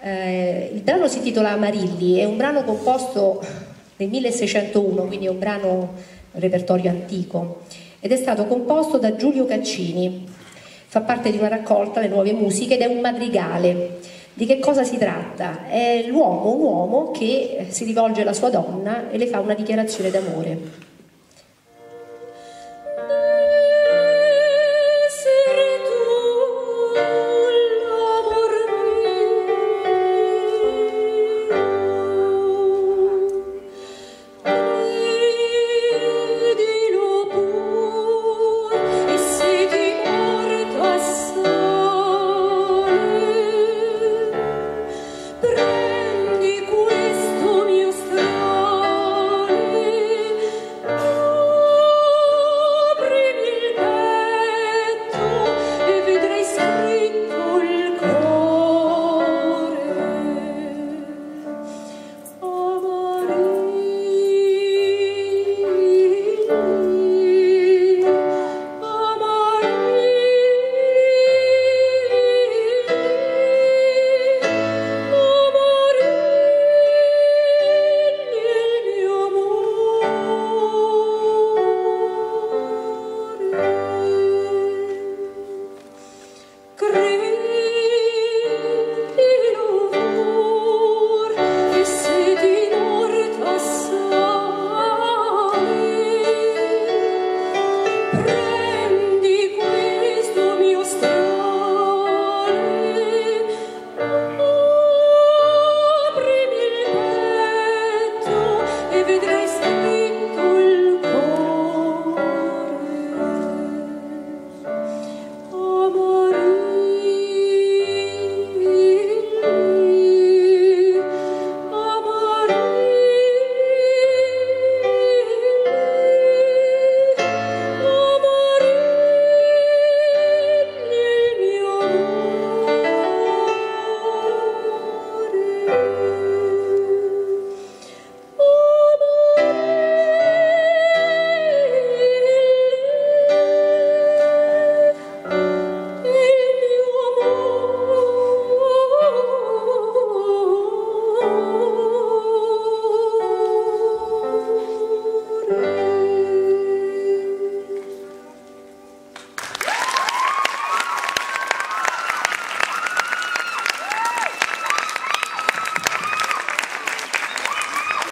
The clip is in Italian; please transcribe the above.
Eh, il brano si intitola Amarilli, è un brano composto nel 1601, quindi è un brano repertorio antico, ed è stato composto da Giulio Caccini. Fa parte di una raccolta, Le nuove musiche, ed è un madrigale. Di che cosa si tratta? È l'uomo, un uomo che si rivolge alla sua donna e le fa una dichiarazione d'amore. every day.